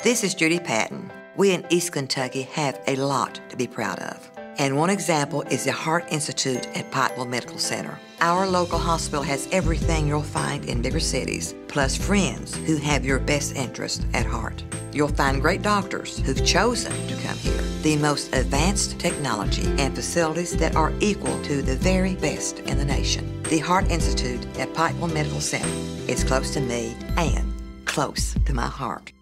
This is Judy Patton. We in East Kentucky have a lot to be proud of. And one example is the Heart Institute at Pikeville Medical Center. Our local hospital has everything you'll find in bigger cities, plus friends who have your best interest at heart. You'll find great doctors who've chosen to come here, the most advanced technology and facilities that are equal to the very best in the nation. The Heart Institute at Pikeville Medical Center is close to me and close to my heart.